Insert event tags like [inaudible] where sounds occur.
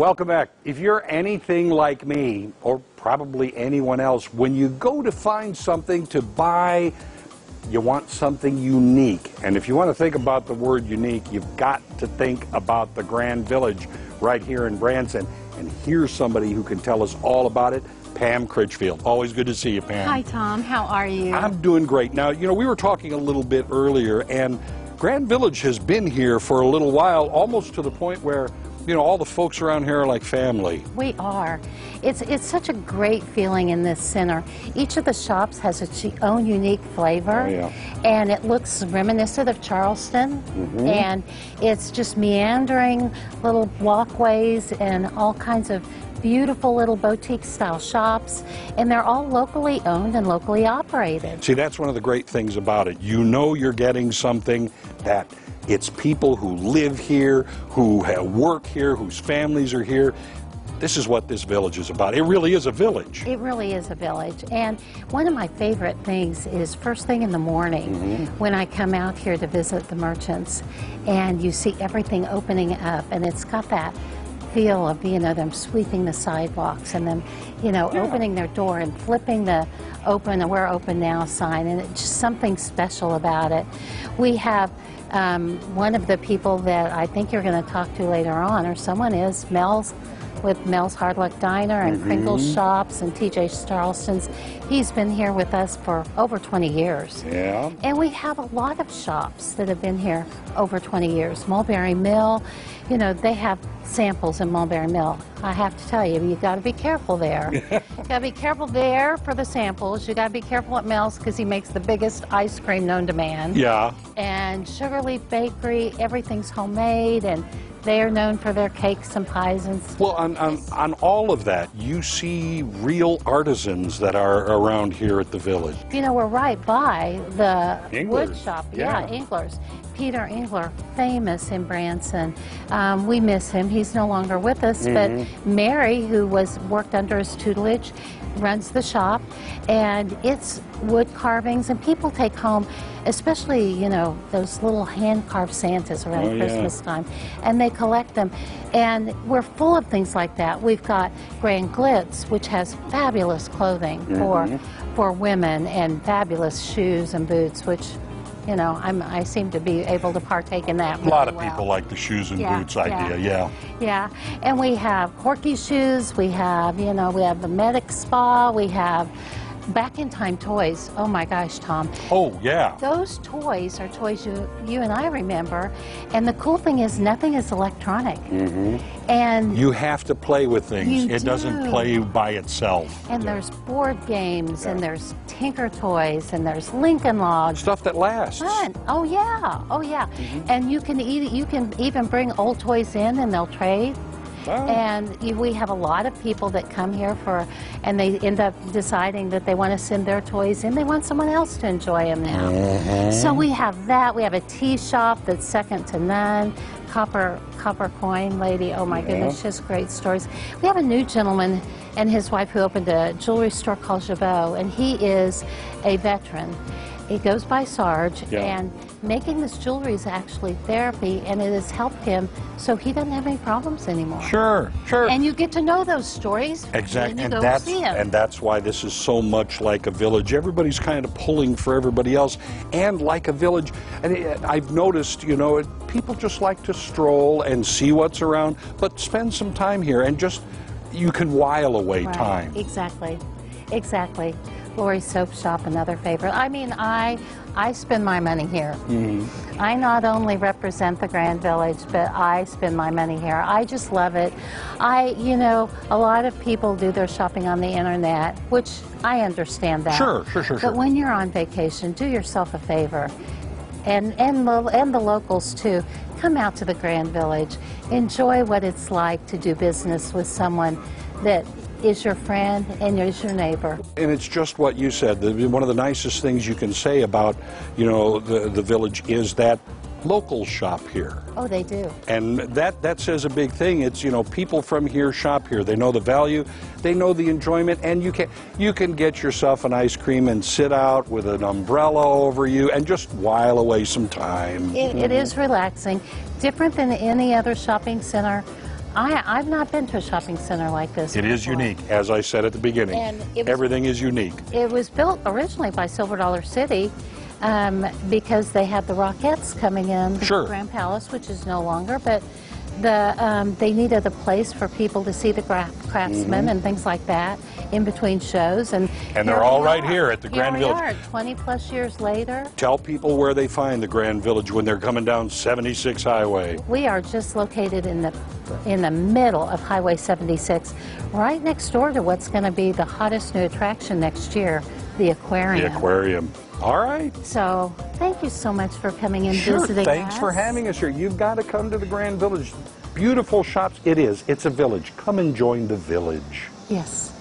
Welcome back. If you're anything like me, or probably anyone else, when you go to find something to buy, you want something unique. And if you want to think about the word unique, you've got to think about the Grand Village right here in Branson. And here's somebody who can tell us all about it. Pam Critchfield. Always good to see you, Pam. Hi, Tom. How are you? I'm doing great. Now, you know, we were talking a little bit earlier, and Grand Village has been here for a little while, almost to the point where you know, all the folks around here are like family. We are. It's, it's such a great feeling in this center. Each of the shops has its own unique flavor, oh, yeah. and it looks reminiscent of Charleston. Mm -hmm. And it's just meandering little walkways and all kinds of beautiful little boutique style shops, and they're all locally owned and locally operated. See, that's one of the great things about it. You know you're getting something that it's people who live here, who work here, whose families are here. This is what this village is about. It really is a village. It really is a village. And one of my favorite things is first thing in the morning mm -hmm. when I come out here to visit the merchants and you see everything opening up and it's got that feel of you know them sweeping the sidewalks and them you know yeah. opening their door and flipping the open we're open now sign and it's just something special about it we have um, one of the people that I think you're going to talk to later on, or someone is, Mel's with Mel's Hard Luck Diner and mm -hmm. Kringle's Shops and TJ Charleston's. He's been here with us for over 20 years. Yeah. And we have a lot of shops that have been here over 20 years. Mulberry Mill, you know, they have samples in Mulberry Mill. I have to tell you, you got to be careful there. [laughs] you got to be careful there for the samples. You got to be careful at Mel's because he makes the biggest ice cream known to man. Yeah. And Sugarleaf Bakery, everything's homemade and they are known for their cakes and pies and stuff. Well, on, on, on all of that, you see real artisans that are around here at the village. You know, we're right by the Englers. wood shop. Yeah, yeah Englers. Peter Engler, famous in Branson. Um, we miss him. He's no longer with us, mm -hmm. but mm-hmm. Mary, who was worked under his tutelage, runs the shop, and it's wood carvings, and people take home, especially you know those little hand carved Santas around oh, Christmas yeah. time, and they collect them, and we're full of things like that. We've got Grand Glitz, which has fabulous clothing mm -hmm. for for women, and fabulous shoes and boots, which you know, I'm, I seem to be able to partake in that. A lot of well. people like the shoes and yeah, boots idea, yeah. Yeah, and we have Corky shoes, we have, you know, we have the Medic Spa, we have back in time toys. Oh my gosh, Tom. Oh, yeah. Those toys are toys you, you and I remember. And the cool thing is, nothing is electronic. Mm-hmm. And you have to play with things. it do. doesn't play by itself. And there's board games, yeah. and there's Tinker toys, and there's Lincoln Logs. Stuff that lasts. Fun. Oh yeah. Oh yeah. Mm-hmm. And you can eat, you can even bring old toys in, and they'll trade. And we have a lot of people that come here for, and they end up deciding that they want to send their toys in. They want someone else to enjoy them now. Mm-hmm. So we have that. We have a tea shop that's second to none. Copper, copper coin lady. Oh my yeah. goodness, just great stories. We have a new gentleman and his wife who opened a jewelry store called Jabot, and he is a veteran. He goes by Sarge, yeah. and making this jewelry is actually therapy, and it has helped him so he doesn't have any problems anymore. Sure, sure. And you get to know those stories. Exactly, and, and that's and that's why this is so much like a village. Everybody's kind of pulling for everybody else, and like a village. And I've noticed, you know, people just like to stroll and see what's around, but spend some time here and just you can while away right. time. Exactly, exactly. Lori Soap Shop, another favorite. I mean, I I spend my money here. Mm. I not only represent the Grand Village, but I spend my money here. I just love it. I, you know, a lot of people do their shopping on the internet, which I understand that. Sure, sure, sure. But sure. when you're on vacation, do yourself a favor. And, and, the, and the locals too. Come out to the Grand Village. Enjoy what it's like to do business with someone that is your friend and is your neighbor. And it's just what you said. One of the nicest things you can say about, you know, the, the village is that locals shop here. Oh, they do. And that, that says a big thing. It's, you know, people from here shop here. They know the value, they know the enjoyment, and you can, you can get yourself an ice cream and sit out with an umbrella over you and just while away some time. It, it is relaxing. Different than any other shopping center I, I've not been to a shopping center like this. It is before. unique, as I said at the beginning. And was- Everything is unique. It was built originally by Silver Dollar City um, because they had the Rockettes coming in Sure. Grand Palace, which is no longer, but the um, they needed a place for people to see the craftsmen and things like that in between shows. And. And they're all right are. here at the Grand here we Village. Are, 20 plus years later. Tell people where they find the Grand Village when they're coming down 76 Highway. We are just located in the in the middle of Highway 76, right next door to what's going to be the hottest new attraction next year, the aquarium. The aquarium. All right. So, thank you so much for coming and Sure. visiting Thanks us. for having us here. You've got to come to the Grand Village. Beautiful shops. It is. It's a village. Come and join the village. Yes.